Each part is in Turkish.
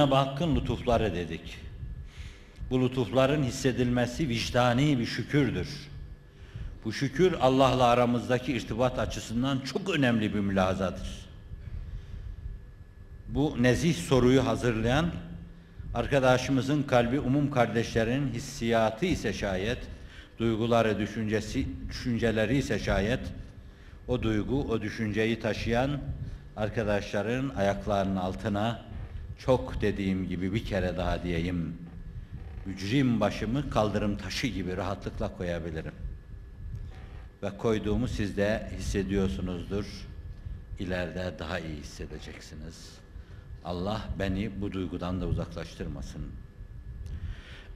Cenab-ı Hakk'ın lütufları dedik. Bu lütufların hissedilmesi vicdani bir şükürdür. Bu şükür Allah'la aramızdaki irtibat açısından çok önemli bir mülazadır. Bu nezih soruyu hazırlayan arkadaşımızın kalbi umum kardeşlerin hissiyatı ise şayet, duyguları, düşüncesi, düşünceleri ise şayet, o duygu, o düşünceyi taşıyan arkadaşların ayaklarının altına çok dediğim gibi bir kere daha diyeyim, mücrim başımı kaldırım taşı gibi rahatlıkla koyabilirim. Ve koyduğumu siz de hissediyorsunuzdur. İleride daha iyi hissedeceksiniz. Allah beni bu duygudan da uzaklaştırmasın.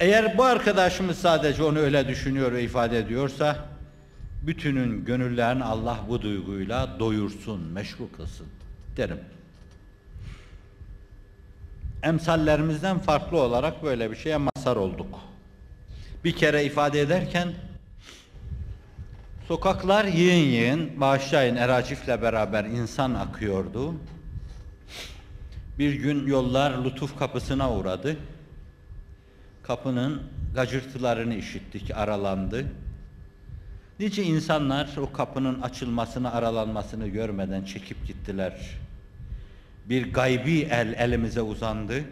Eğer bu arkadaşımız sadece onu öyle düşünüyor ve ifade ediyorsa, bütünün gönüllerini Allah bu duyguyla doyursun, meşgul kılsın derim. Emsallerimizden farklı olarak böyle bir şeye mazhar olduk. Bir kere ifade ederken, sokaklar yığın yığın, bağışlayın eracifle beraber insan akıyordu. Bir gün yollar lütuf kapısına uğradı. Kapının gacırtılarını işittik, aralandı. Nice insanlar o kapının açılmasını, aralanmasını görmeden çekip gittiler. Bir gaybi el elimize uzandı.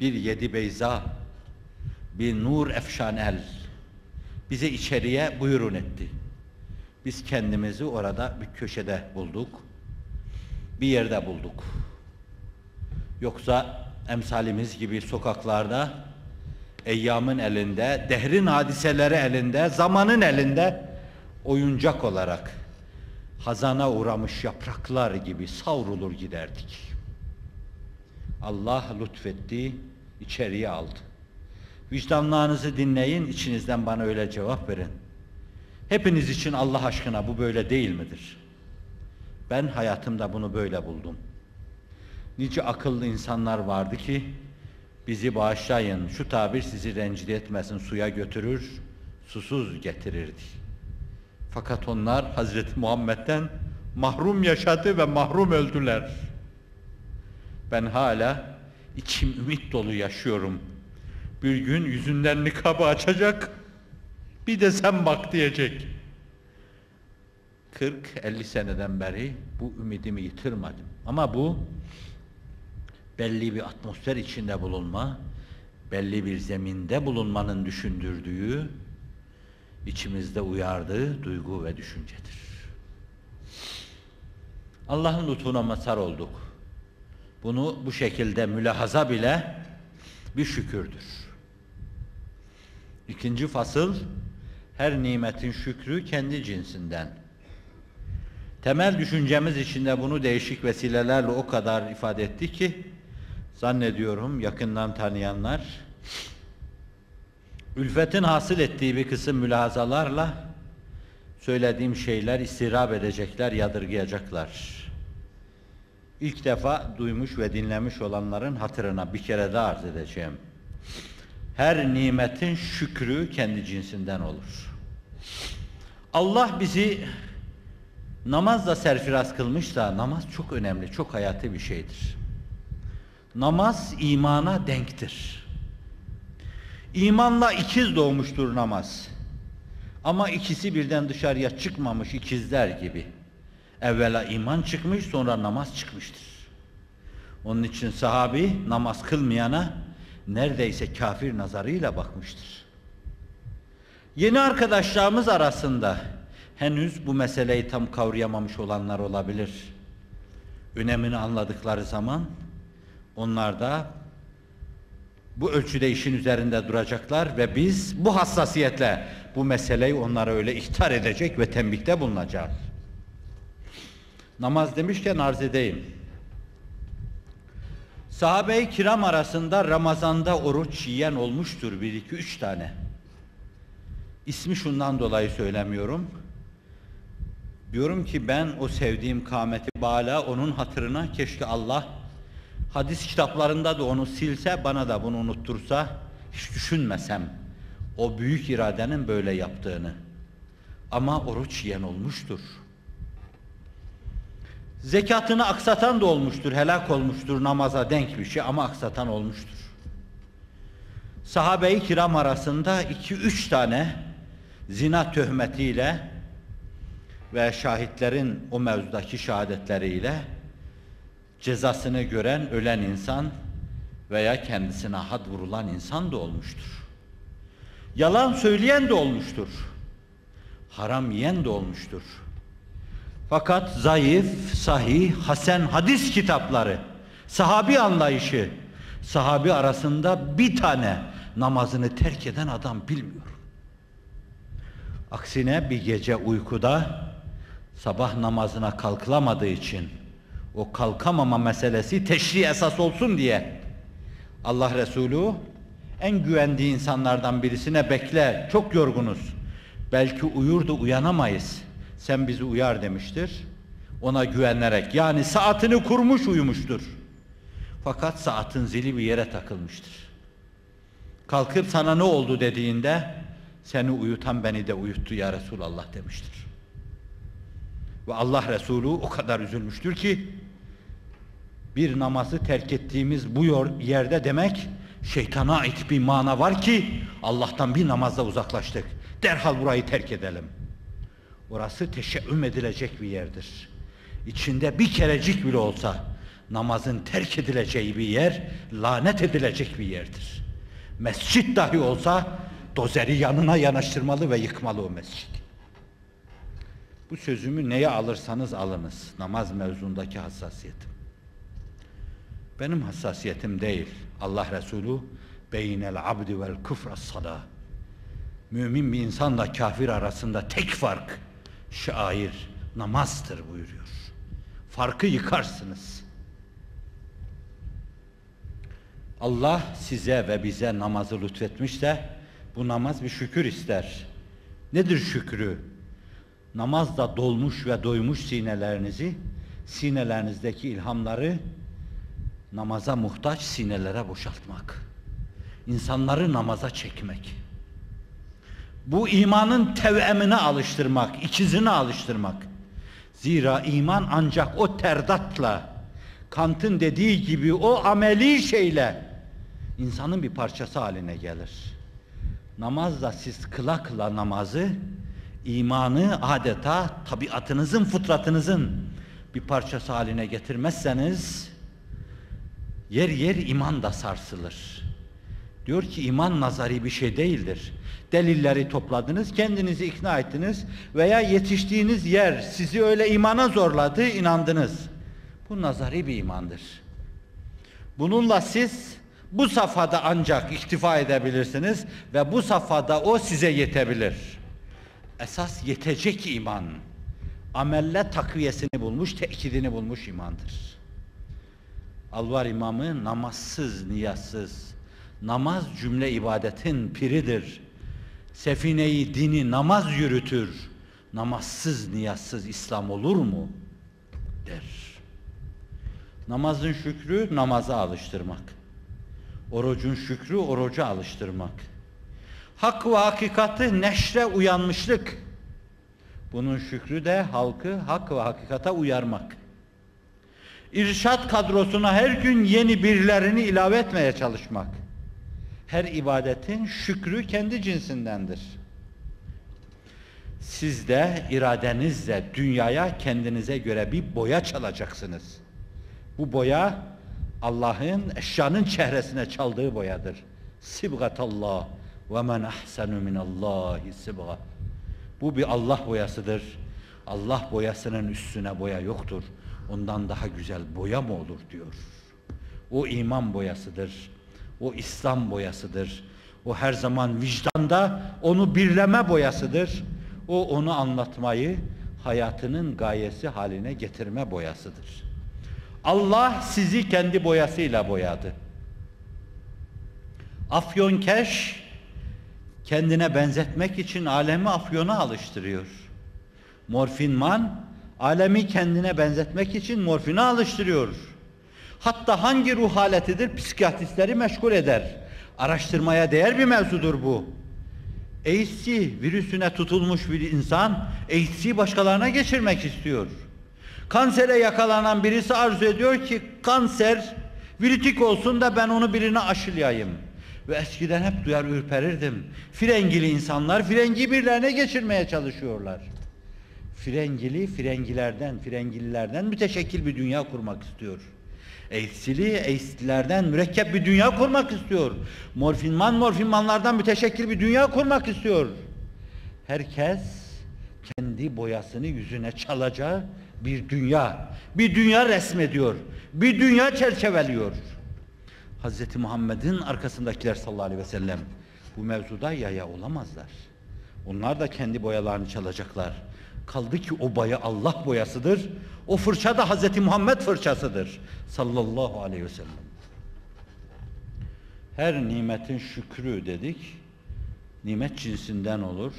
Bir yedi beyza, bir nur efşan el bize içeriye buyurun etti. Biz kendimizi orada bir köşede bulduk. Bir yerde bulduk. Yoksa emsalimiz gibi sokaklarda eyyamın elinde, dehrin hadiseleri elinde, zamanın elinde oyuncak olarak hazana uğramış yapraklar gibi savrulur giderdik. Allah lütfetti, içeriye aldı. Vicdanlarınızı dinleyin, içinizden bana öyle cevap verin. Hepiniz için Allah aşkına bu böyle değil midir? Ben hayatımda bunu böyle buldum. Nice akıllı insanlar vardı ki bizi bağışlayın, şu tabir sizi rencide etmesin, suya götürür, susuz getirirdi. Fakat onlar Hazreti Muhammed'den mahrum yaşadı ve mahrum öldüler. Ben hala içim ümit dolu yaşıyorum. Bir gün yüzünden nikabı açacak, bir de sen bak diyecek. 40-50 seneden beri bu ümidimi yitirmedim. Ama bu belli bir atmosfer içinde bulunma, belli bir zeminde bulunmanın düşündürdüğü, içimizde uyardığı duygu ve düşüncedir. Allah'ın lütfuna mazhar olduk. Bunu bu şekilde mülahaza bile bir şükürdür. İkinci fasıl, her nimetin şükrü kendi cinsinden. Temel düşüncemiz içinde bunu değişik vesilelerle o kadar ifade etti ki, zannediyorum yakından tanıyanlar, ülfetin hasıl ettiği bir kısım mülahazalarla söylediğim şeyler istirap edecekler, yadırgayacaklar. İlk defa duymuş ve dinlemiş olanların hatırına bir kere daha arz edeceğim. Her nimetin şükrü kendi cinsinden olur. Allah bizi namazla serfiraz kılmış da namaz çok önemli, çok hayati bir şeydir. Namaz imana denktir. İmanla ikiz doğmuştur namaz. Ama ikisi birden dışarıya çıkmamış ikizler gibi. Evvela iman çıkmış sonra namaz çıkmıştır. Onun için sahabi namaz kılmayana neredeyse kafir nazarıyla bakmıştır. Yeni arkadaşlarımız arasında henüz bu meseleyi tam kavrayamamış olanlar olabilir. Önemini anladıkları zaman onlar da bu ölçüde işin üzerinde duracaklar ve biz bu hassasiyetle bu meseleyi onlara öyle ihtar edecek ve tembihte bulunacağız. Namaz demişken arz edeyim. Sahabe-i kiram arasında Ramazan'da oruç yiyen olmuştur bir iki üç tane. İsmi şundan dolayı söylemiyorum. Diyorum ki ben o sevdiğim kâmeti bala onun hatırına keşke Allah hadis kitaplarında da onu silse bana da bunu unuttursa hiç düşünmesem o büyük iradenin böyle yaptığını. Ama oruç yiyen olmuştur. Zekatını aksatan da olmuştur, helak olmuştur namaza denk bir şey ama aksatan olmuştur. Sahabe-i kiram arasında iki üç tane zina töhmetiyle ve şahitlerin o mevzudaki şehadetleriyle cezasını gören ölen insan veya kendisine had vurulan insan da olmuştur. Yalan söyleyen de olmuştur. Haram yiyen de olmuştur. Fakat zayıf, sahih, hasen hadis kitapları, sahabi anlayışı, sahabi arasında bir tane namazını terk eden adam bilmiyor. Aksine bir gece uykuda sabah namazına kalkılamadığı için o kalkamama meselesi teşri esas olsun diye Allah Resulü en güvendiği insanlardan birisine bekle çok yorgunuz. Belki uyur da uyanamayız. Sen bizi uyar demiştir. Ona güvenerek yani saatini kurmuş uyumuştur. Fakat saatin zili bir yere takılmıştır. Kalkıp sana ne oldu dediğinde seni uyutan beni de uyuttu ya Resulallah demiştir. Ve Allah Resulü o kadar üzülmüştür ki bir namazı terk ettiğimiz bu yerde demek şeytana ait bir mana var ki Allah'tan bir namazda uzaklaştık. Derhal burayı terk edelim. Orası teşebbüm edilecek bir yerdir. İçinde bir kerecik bile olsa namazın terk edileceği bir yer, lanet edilecek bir yerdir. Mescit dahi olsa dozeri yanına yanaştırmalı ve yıkmalı o mescid. Bu sözümü neye alırsanız alınız. Namaz mevzundaki hassasiyetim. Benim hassasiyetim değil. Allah Resulü beynel abdi vel küfre sada. Mümin bir insanla kafir arasında tek fark şair namazdır buyuruyor. Farkı yıkarsınız. Allah size ve bize namazı lütfetmişse bu namaz bir şükür ister. Nedir şükrü? Namazda dolmuş ve doymuş sinelerinizi, sinelerinizdeki ilhamları namaza muhtaç sinelere boşaltmak. İnsanları namaza çekmek. Bu imanın tevemine alıştırmak, ikizini alıştırmak. Zira iman ancak o terdatla, Kant'ın dediği gibi o ameli şeyle insanın bir parçası haline gelir. Namazla siz kıla kıla namazı, imanı adeta tabiatınızın, fıtratınızın bir parçası haline getirmezseniz yer yer iman da sarsılır. Diyor ki iman nazari bir şey değildir. Delilleri topladınız, kendinizi ikna ettiniz veya yetiştiğiniz yer sizi öyle imana zorladı, inandınız. Bu nazari bir imandır. Bununla siz bu safhada ancak iktifa edebilirsiniz ve bu safhada o size yetebilir. Esas yetecek iman, amelle takviyesini bulmuş, tekidini bulmuş imandır. Alvar imamı namazsız, niyazsız, namaz cümle ibadetin piridir. Sefineyi dini namaz yürütür. Namazsız, niyazsız İslam olur mu? der. Namazın şükrü namaza alıştırmak. Orucun şükrü oruca alıştırmak. Hak ve hakikati neşre uyanmışlık. Bunun şükrü de halkı hak ve hakikata uyarmak. İrşat kadrosuna her gün yeni birilerini ilave etmeye çalışmak. Her ibadetin şükrü kendi cinsindendir. Siz de iradenizle dünyaya kendinize göre bir boya çalacaksınız. Bu boya Allah'ın eşyanın çehresine çaldığı boyadır. Sibgatallah ve men ahsenu minallahi sibga. Bu bir Allah boyasıdır. Allah boyasının üstüne boya yoktur. Ondan daha güzel boya mı olur diyor. O iman boyasıdır. O İslam boyasıdır. O her zaman vicdanda onu birleme boyasıdır. O onu anlatmayı hayatının gayesi haline getirme boyasıdır. Allah sizi kendi boyasıyla boyadı. Afyonkeş kendine benzetmek için alemi afyona alıştırıyor. Morfinman alemi kendine benzetmek için morfine alıştırıyor. Hatta hangi ruh haletidir psikiyatristleri meşgul eder. Araştırmaya değer bir mevzudur bu. AIDS'i virüsüne tutulmuş bir insan AIDS'i başkalarına geçirmek istiyor. Kansere yakalanan birisi arzu ediyor ki kanser viritik olsun da ben onu birine aşılayayım. Ve eskiden hep duyar ürperirdim. Frengili insanlar frengi birilerine geçirmeye çalışıyorlar. Frengili, frengilerden, frengililerden müteşekkil bir dünya kurmak istiyor. Eysili, eyslilerden mürekkep bir dünya kurmak istiyor. Morfinman, morfinmanlardan müteşekkil bir dünya kurmak istiyor. Herkes kendi boyasını yüzüne çalacağı bir dünya, bir dünya resmediyor, bir dünya çerçeveliyor. Hz. Muhammed'in arkasındakiler sallallahu aleyhi ve sellem bu mevzuda yaya olamazlar. Onlar da kendi boyalarını çalacaklar. Kaldı ki o boya Allah boyasıdır. O fırça da Hz. Muhammed fırçasıdır. Sallallahu aleyhi ve sellem. Her nimetin şükrü dedik. Nimet cinsinden olur.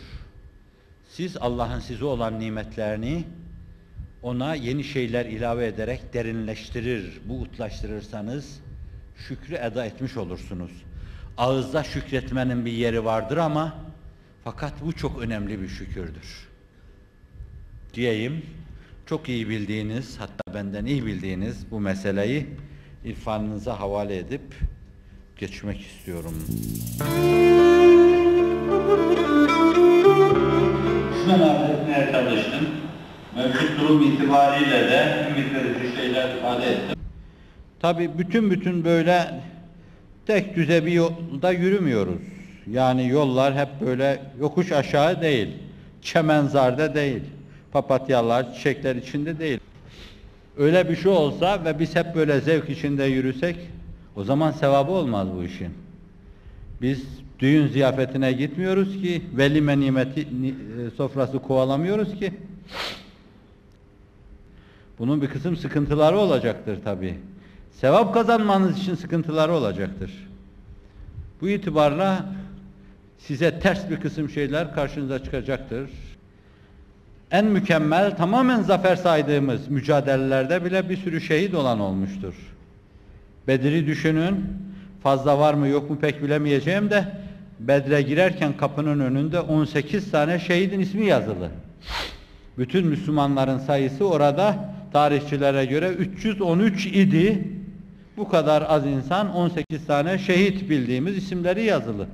Siz Allah'ın size olan nimetlerini ona yeni şeyler ilave ederek derinleştirir, buğutlaştırırsanız şükrü eda etmiş olursunuz. Ağızda şükretmenin bir yeri vardır ama fakat bu çok önemli bir şükürdür. Diyeyim, çok iyi bildiğiniz, hatta benden iyi bildiğiniz bu meseleyi irfanınıza havale edip geçmek istiyorum. Kısmen arz etmeye çalıştım. Mevcut durum itibariyle de ümit verici şeyler ifade ettim. Tabi bütün bütün böyle tek düze bir yolda yürümüyoruz. Yani yollar hep böyle yokuş aşağı değil, çemenzarda değil, papatyalar, çiçekler içinde değil. Öyle bir şey olsa ve biz hep böyle zevk içinde yürüsek, o zaman sevabı olmaz bu işin. Biz düğün ziyafetine gitmiyoruz ki, velime nimeti e, sofrası kovalamıyoruz ki. Bunun bir kısım sıkıntıları olacaktır tabi. Sevap kazanmanız için sıkıntıları olacaktır. Bu itibarla size ters bir kısım şeyler karşınıza çıkacaktır. En mükemmel, tamamen zafer saydığımız mücadelelerde bile bir sürü şehit olan olmuştur. Bedir'i düşünün, fazla var mı yok mu pek bilemeyeceğim de Bedre girerken kapının önünde 18 tane şehidin ismi yazılı. Bütün Müslümanların sayısı orada tarihçilere göre 313 idi. Bu kadar az insan 18 tane şehit bildiğimiz isimleri yazılı.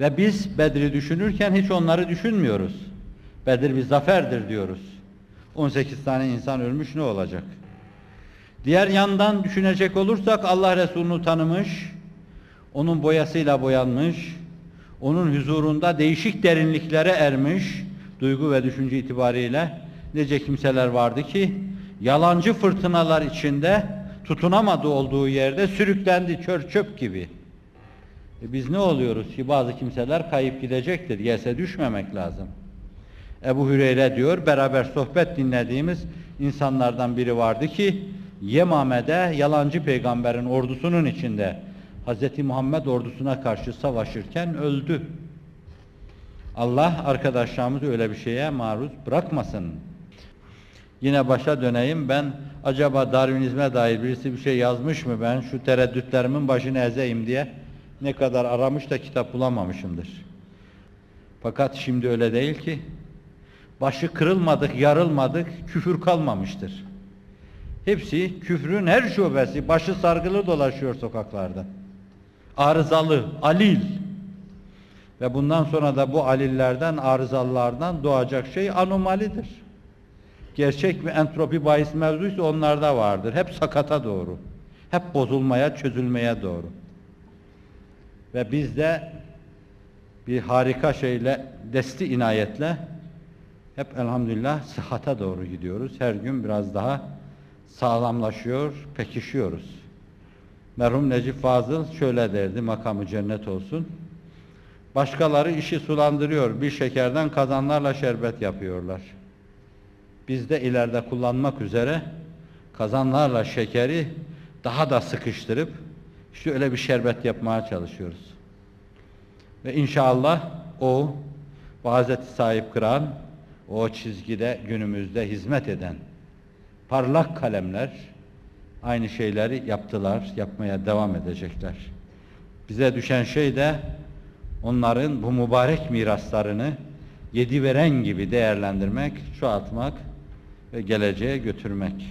Ve biz Bedir'i düşünürken hiç onları düşünmüyoruz. Bedir bir zaferdir diyoruz. 18 tane insan ölmüş ne olacak? Diğer yandan düşünecek olursak Allah Resulü'nü tanımış, onun boyasıyla boyanmış, onun huzurunda değişik derinliklere ermiş, duygu ve düşünce itibariyle nece kimseler vardı ki, yalancı fırtınalar içinde tutunamadığı olduğu yerde sürüklendi çör çöp gibi. E biz ne oluyoruz ki bazı kimseler kayıp gidecektir, yese düşmemek lazım. Ebu Hüreyre diyor, beraber sohbet dinlediğimiz insanlardan biri vardı ki, Yemame'de yalancı peygamberin ordusunun içinde Hz. Muhammed ordusuna karşı savaşırken öldü. Allah arkadaşlarımızı öyle bir şeye maruz bırakmasın. Yine başa döneyim. Ben acaba Darwinizme dair birisi bir şey yazmış mı ben şu tereddütlerimin başını ezeyim diye ne kadar aramış da kitap bulamamışımdır. Fakat şimdi öyle değil ki. Başı kırılmadık, yarılmadık, küfür kalmamıştır. Hepsi küfrün her şubesi, başı sargılı dolaşıyor sokaklarda. Arızalı, alil. Ve bundan sonra da bu alillerden, arızalılardan doğacak şey anomalidir. Gerçek bir entropi bahis mevzuysa onlarda vardır. Hep sakata doğru. Hep bozulmaya, çözülmeye doğru. Ve biz de bir harika şeyle, desti inayetle hep elhamdülillah sıhhata doğru gidiyoruz. Her gün biraz daha sağlamlaşıyor, pekişiyoruz. Merhum Necip Fazıl şöyle derdi, makamı cennet olsun. Başkaları işi sulandırıyor, bir şekerden kazanlarla şerbet yapıyorlar. Biz de ileride kullanmak üzere kazanlarla şekeri daha da sıkıştırıp işte öyle bir şerbet yapmaya çalışıyoruz. Ve inşallah o bu Sahip Kıran o çizgide günümüzde hizmet eden parlak kalemler aynı şeyleri yaptılar, yapmaya devam edecekler. Bize düşen şey de onların bu mübarek miraslarını yedi veren gibi değerlendirmek, çoğaltmak ve geleceğe götürmek.